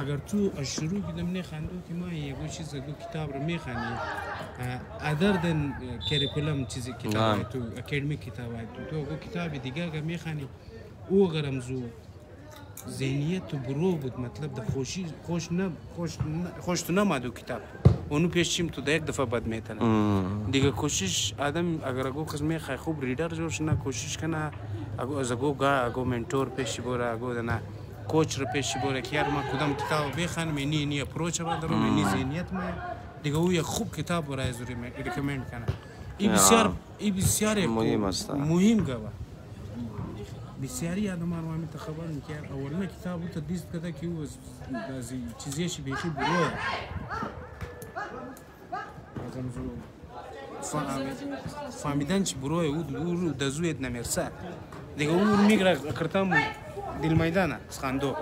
اگرچه از شروع دیدم نخنده که ما یه چیز دو کتاب رو میخوانی ادر دن کریکولم چیزی کتاب تو اکیدمی کتاب تو تو کتاب دیگه اگر میخوانی او غرم زو ذهنیت برو بود مطلب د خوشی خوش نه خوش خوش تو نمادو کتاب اونو پیش چیم تو د یک دفعه بد میتنه دیگه کوشش آدم اگر اگو خزمه خوب ریدر جوش نه کوشش کنه اگو از اگو گا اگو منتور پیش بره اگو نه کوچ رو پیش بوره که یار ما کدام کتاب بخن می نی نی اپروچ با درو می نی ذهنیت ما دیگه او خوب کتاب برای زوری من ریکمند کنه ای بسیار ای بسیار مهم است مهم گوا بسیاری آدمان می تخبر کیار اول نه کتاب تو دیست کده که او از چیزیش بیشی بروه ازم زو فهمیدن چی بروه او دزویت نمیرسه دیگه او میگره کرتم اسخاندو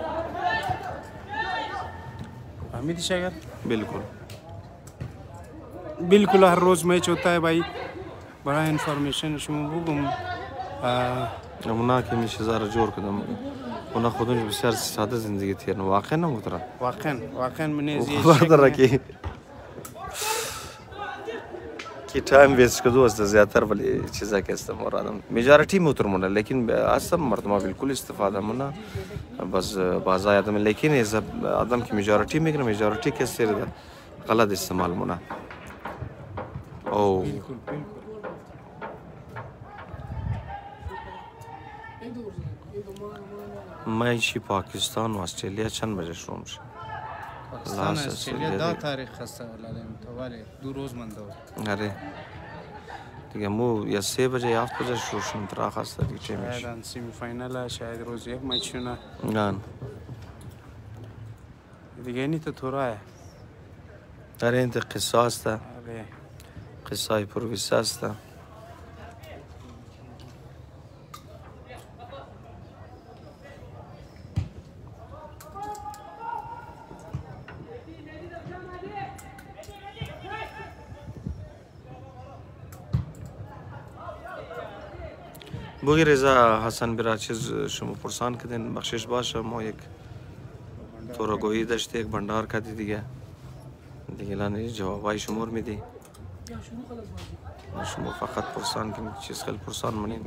بالکل ہر روز میچ ہوتا ہے بھائی بڑا انفارمیشن شما بگم که میشه زار جور کدم اونا بسیار ساده زندگی تیرن واقعا واقعا واقعا ki time veskozuz da ziyatlar böyle çizak istem oradım. Majority muhtemelen, lakin aslında mardma bilkul istifade mına baz bazı adam, lakin ez adam ki majority mi kırma majority kesir de galat istemal mına. Oh. मैं इसी पाकिस्तान ऑस्ट्रेलिया चंद बजे शोम से پاکستان استرالیا دا تاریخ هست الان ولی دو روز من دو آره دیگه مو یا سه بجه یا هفت بجه شروع شدن تراخ هست دیگه چه میشه شاید سیمی ها، شاید روز یک مچونه نه دیگه نیت تورای آره انت قصه هسته آره قصه پرویسه هسته بگی رضا حسن برای چیز شما پرسان کردین بخشش باشه ما یک توراگویی داشته یک بندار کردی دیگه دیگه لانه جوابای شمور میدی شما فقط پرسان که چیز خیلی پرسان منین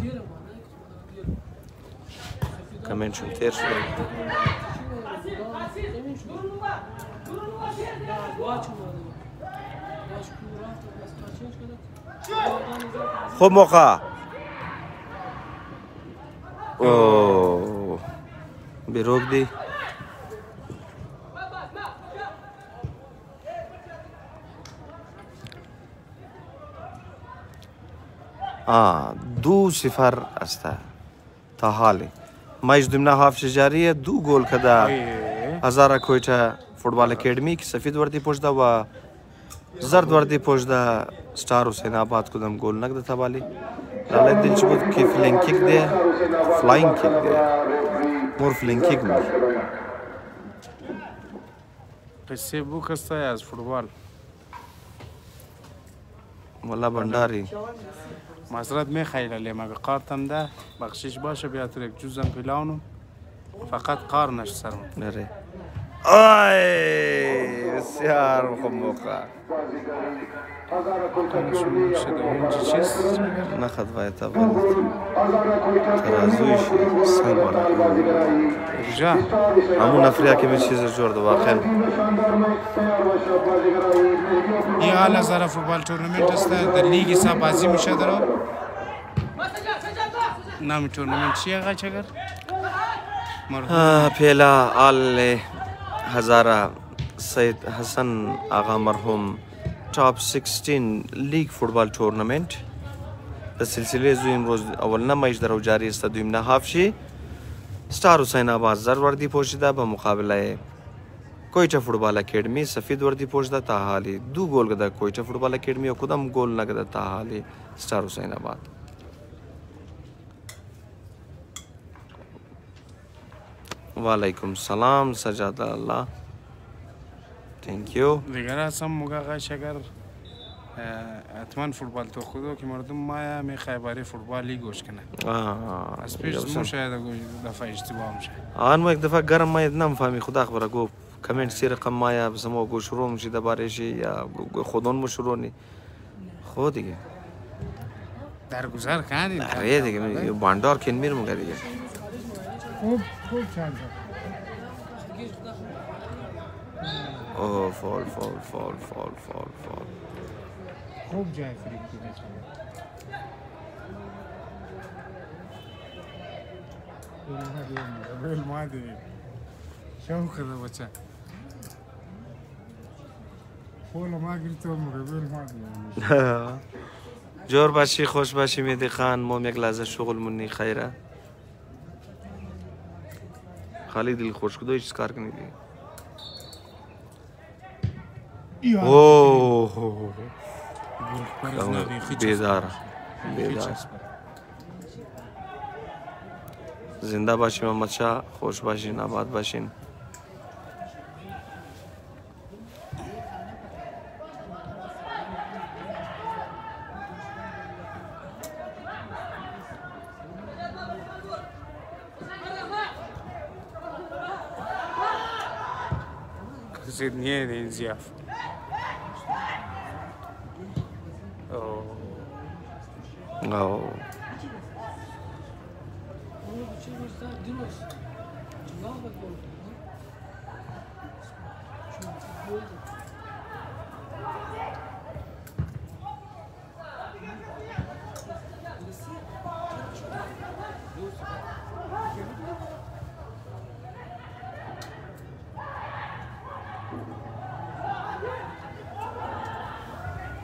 کمین شون تیر شده خب موقع بھی روک دی دو سفر استا تا حالی مایش دمنا هاف شجاری دو گول کدا هزارا کویتا فوتبال اکیڈمی کی سفید وردی پوش دا و زرد وردی پوش دا ستار حسین آباد کدام گول نگ دا تا بالی لالای د چې بود کې فلین کیک دی فلاین کیک دی مور فلین کیک مور قصه بو خسته از فوتبال والله بنداری مصرد می خیلی لیم اگه قارتم ده بخشش باشه بیاد یک جوزم پیلانم فقط قار نش سرم نره آی بسیار خوب موقع کنجوم شدوم چیست نخد باید اول ترازویش سنگ بنا جا همون نفریا که می چیز جور دو واقعا این حال از طرف فوتبال تورنمنت است در لیگ سا بازی میشه درو نام تورنمنت چی آقا چگر پیلا آل هزاره سید حسن آقا مرحوم ټاپ 16 لیگ فوتبال تورنمنت د سلسله زو امروز اول نمایش درو جاری است دویم نه حافشی ستار حسین آباد زروردی پوشیده به مقابله کویچه فوتبال اکیډمي سفید وردی پوشیده تا حالی دو گل کده کویچه فوتبال اکیډمي او کدام گل نه کده تا حالی ستار حسین آباد وعلیکم سلام سجاد الله you. دیگر اصلا موقع اگر حتما فوتبال تو خودو که مردم ما می خیبری فوتبال گوش کنه آه از پیش مو شاید دفعه اشتباه میشه آن ما یک دفعه گرم ما نم فهمی خدا خبره گو کمنت سی رقم ما یا گوش رو میشه شی یا خودون مو شروع نی خود خب دیگه درگذر کردین آره دیگه آره. بانڈار کن میرم دیگه خوب خوب چند Oh, fall, fall, fall, fall, fall, fall. Çok cahil Ölme ما جور باشی خوش باشی میدی خان ما یک لحظه شغل منی خیره خالی دل خوش کدو هیچ کار کنی اوه بیدار بیدار زنده باشین محمد شاه خوش باشین آباد باشین Сиднее Инзиаф. 哦。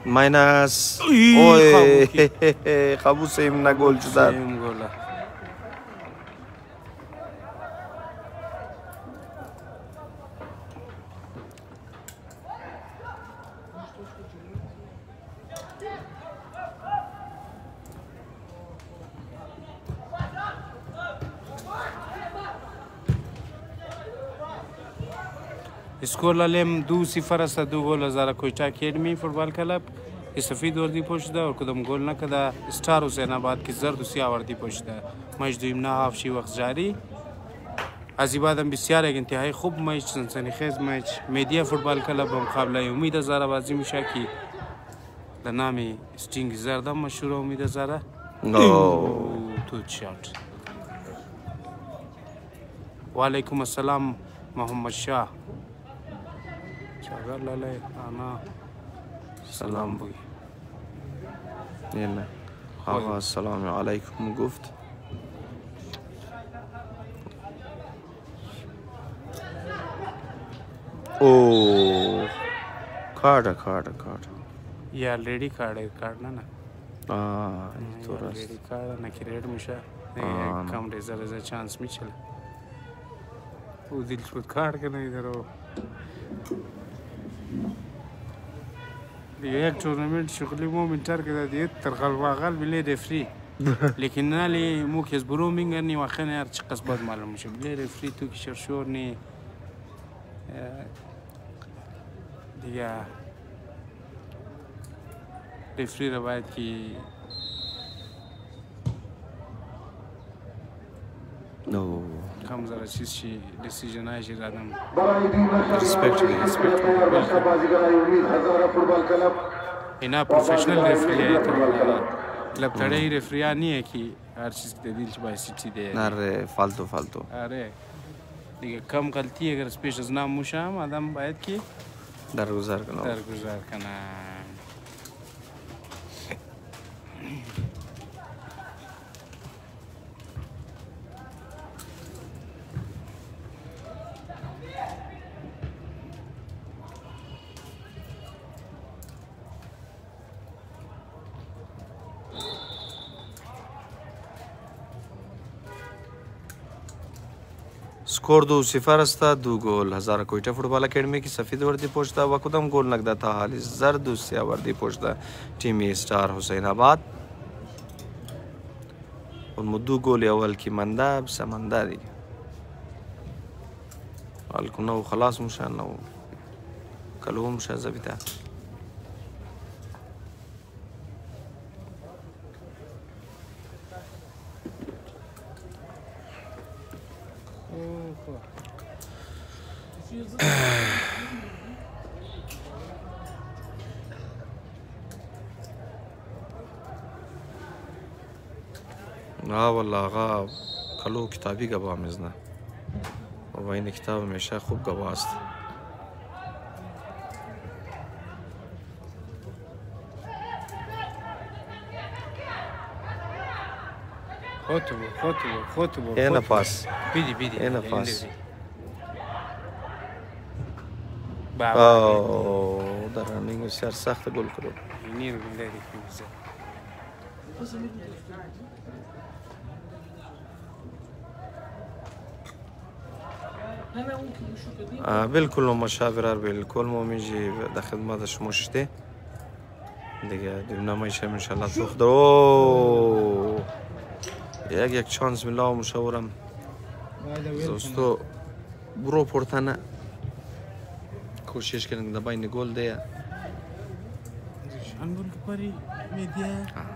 minus. (laughs) na Skorlarım 2-0 asadı gol Zara Koyça Akademi Futbol Kulüp. سفید وردی پوشیده و کدام گل نکده استار حسین آباد که زرد و سیاه وردی پوشیده مجدو امنا حافشی وقت جاری از بعد هم بسیار یک انتهای خوب میچ سنسنی خیز میچ میدیا فوتبال کلب به مقابله امید زاره بازی میشه که به نام استینگ زرد هم مشهور امید زاره توت شات و علیکم السلام محمد شاه Chagalale, Anna. Salam boy. Yeah, آقا السلام علیکم گفت او کارده کارده کارده یا لیڈی کارده کارده نه آه یا لیڈی کارده نکی ریڈ میشه کم ریزه ریزه چانس میچه او دل شد کارده نه ایدارو یک تورنمنت شغلی مو من ترك ده ديت ترغل واغل بلي ريفري لكن نالي مو كيس برو مينغرني واخنا يار تشقص بعد معلوم مش بلي ريفري تو كي شرشورني ديا ريفري روایت کی نو comes at e e e a decision, decision I should Adam. Respect me, respect me. Welcome. اینا پروفیشنل ریفری ہے مطلب تڑے ریفریا نہیں ہے کہ ہر چیز کے دل چھ باسی چھی دے ارے فالتو فالتو ارے دیگه کم غلطی اگر پیش از نام موشم آدم باید که درگذر کنه درگذر کنه Kordu 0-da 2 gol Hazarkoyta Futbol Akademik Safid Verdi Poçta ve Kudam gol nakdata hali Zardusya Verdi Poçta Timi Star Hüseyinabad उनमें दो गोल अवल की मंदाब समंदारी अलकुना खलास मुशान कलूम शाह जबिता نه (clears throat) والله آقا کلو کتابی گبا میزنه و این کتاب میشه خوب گبا است بیدی بیدی اینه پاس او در رنینگ بسیار سخت گل کرد بلکل مشاور بالکل بلکل بالکل ما در در شما مشته دیگه دیو نمایش ان انشالله توخ سوخت یک یک چانس میلا مشاورم دوستو برو پورتنه کوشش کردن دا باین گل ده شان گل پری میدیا آه.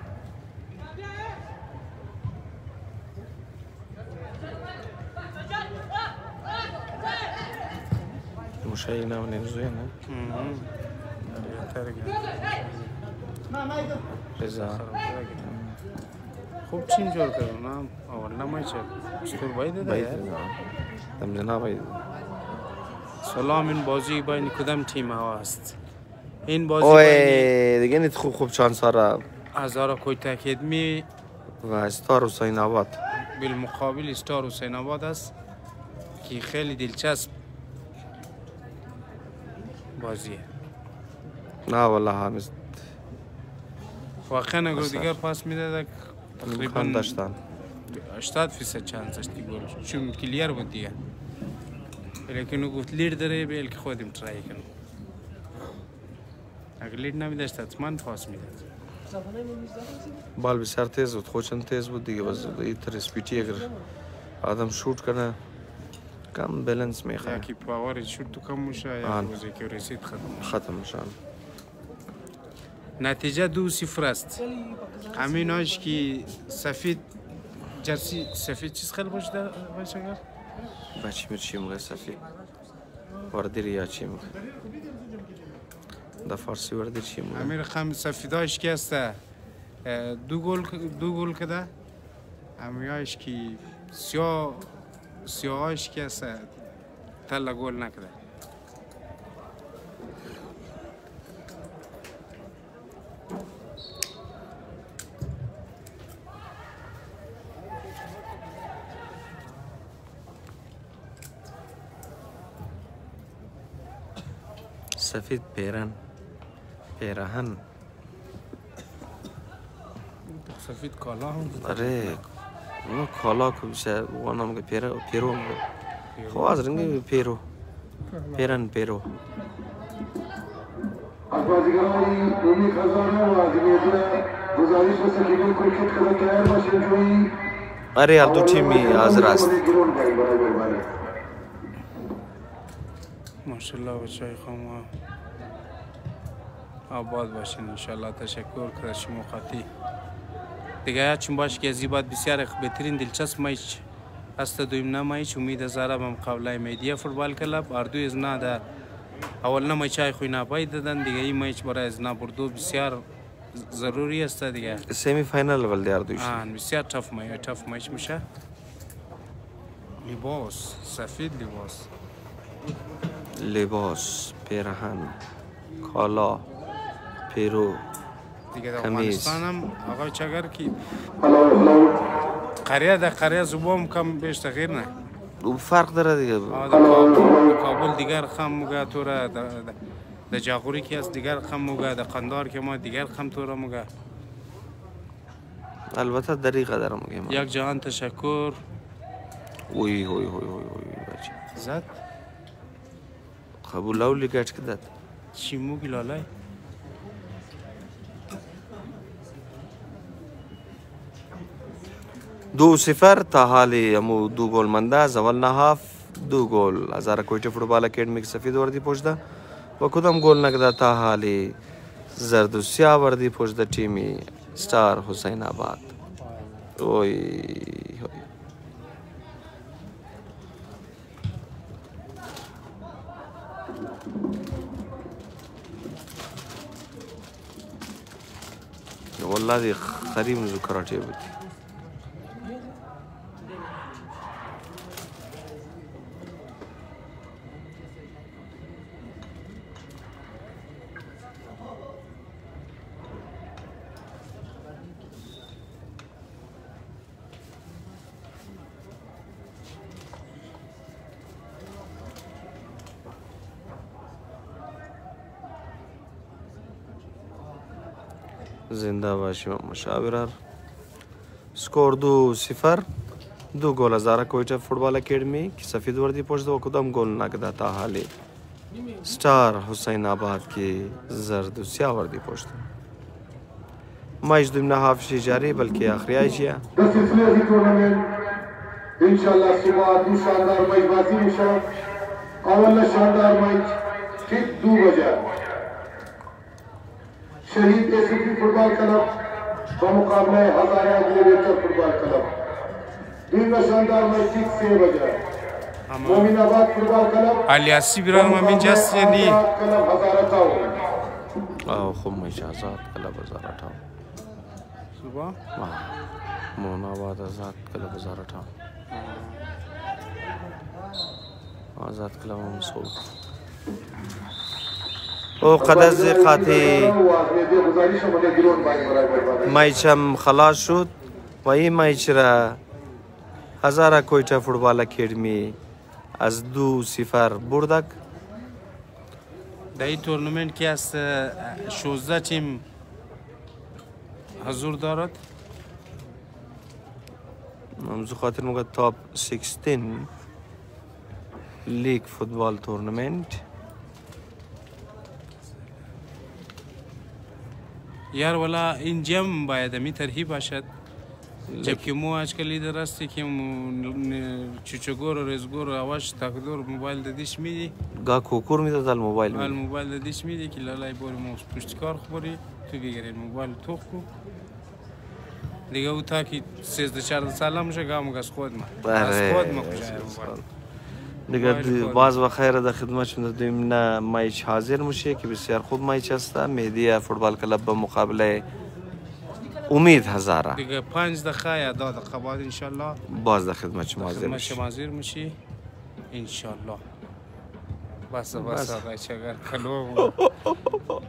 مشاهدينا ونزوين رضا خوب چین جور کړو نا نعم. او نه مې چې ستور وای دی دا یار تم نه وای سلام این بازی بین کدام تیم ها است این بازی اوه دیگه نیت خوب خوب چند را هزارا تاکید می و استار حسین آباد بالمقابل استار حسین آباد است که خیلی دلچسب بازیه نه والله حامد واقعا اگر دیگر پاس میده دک تقریبا داشتن 80 فیصد چانس داشتی گل چون کلیر بود دیگه Belki onu gutlirdire, belki kendim try edelim. اگلید نمیداشت حتما پاس میداد بال بسیار تیز بود خوچن تیز بود دیگه بس ایتر اسپیتی اگر آدم شوت کنه کم بیلنس میخواه یکی پاور شوت تو کم میشه یا روزی که رسید ختم ختم میشه نتیجه دو صفر است همین هاش که سفید جرسی سفید چیز خیلی باشه در بایشنگر؟ بچه میرشیم صفی یا ریا چیم در فارسی چی چیم امیر خم هایش که هسته دو گل دو گل کده امیاش که سیاه هایش که است تلا گل نکده سفید سفید پیرن پیرن کالا کالا هم هم که که بیشه پیرو پیرو پیرو از دو تیمی از راست ماشاءالله بچای خواهم آباد باشین انشاءالله تشکر کرد شما قطعی دیگه چون باش که ازی باید بسیار بهترین دلچسپ میچ است دویم نمایش امید از عرب هم قبلای میدیا فوتبال کلب اردوی از نه ده اول نمایش های خوی نپای دادن دیگه این میچ برای از نه بردو بسیار ضروری است دیگه سیمی فاینال ول دیار دوش آن بسیار تف میچ تف میچ میشه لباس سفید لباس لباس پیرهن کالا پیرو دیگه در افغانستان هم آقای چگر قریه در قریه زبا کم بیش تغییر نه او فرق داره دیگه در کابل, دیگر خم مگه تو را در جاغوری که هست دیگر خم مگه در قندار که ما دیگر خم تو را مگه البته دریقه در مگه یک جهان تشکر اوی اوی اوی اوی اوی بچه زد خبو لاؤ لے کٹھ کے دات چیمو دو سفر تا حال امو دو گول مندہ زول نحاف دو گول ازارا کوئٹ فڑو بالا کیڈ میک سفید وردی پوچھ دا و کود ام گول نگدہ تا حال زرد و سیاہ وردی پوچھ دا ٹیمی سٹار حسین آباد اوئی والله دې خریم زو کراټې بوتي زندہ باشی و مشابرار سکور دو سفر دو گول ازارہ کوئیٹا فوٹبال اکیڈمی کی سفید وردی پوچھ دو کدام گول نگدہ تا حالی سٹار حسین آباد کی زرد و سیاہ وردی پوچھ دو مائش دمنا حافظی جاری بلکہ آخری آئی جیا انشاءاللہ صبح دو شاندار مائش بازی انشاءاللہ اولا شاندار مائش ٹھیک دو بجائے ਸ਼ਹੀਦ ਏਸੀਪੀ ਫੁੱਟਬਾਲ ਕਲੱਬ ਬਮੁਕਾਬਲੇ ਹਜ਼ਾਰਾ ग्लेडिएटर फुटबॉल क्लब دین شاندار مسجد سه بجه مومن آباد فوتبال کلب علی اسی بیران مومن جست یعنی کلب هزاره تاو او خب مجازات کلب هزاره تاو صبح مومن آباد آزاد کلب هزاره تاو آزاد کلب هم سول او قدس خاطی مایچم خلاص شد و این مایچ را هزار کویچه فوتبال اکیدمی از دو سیفر بردک در این تورنمنت که از 16 تیم حضور دارد ممزو خاطر مگه تاپ 16 لیگ فوتبال تورنمنت یار والا این جمع باید می ترهی باشد جبکه مو آجکل ایدر است که چوچگور و رزگور و آواش تاکدور موبایل دادیش میدی گا کوکور میداد ال موبایل میدی موبایل دادیش میدی که لالای باری مو پشتکار خوری تو بگیرین موبایل تو کو دیگه او تا که سیزده چارده سالم میشه گا مگه از خود ما از خود ما کجایم دیگر باز و خیر در شما دادیم نه مایچ حاضر میشه که بسیار خوب مایچ است مهدی فوتبال کلب به مقابله امید هزاره دیگه پنج دقیقه یا دو بعد انشالله باز در خدمت شما حاضر میشه خدمت حاضر میشی انشالله بس بس آقای چگر کلوم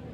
(laughs)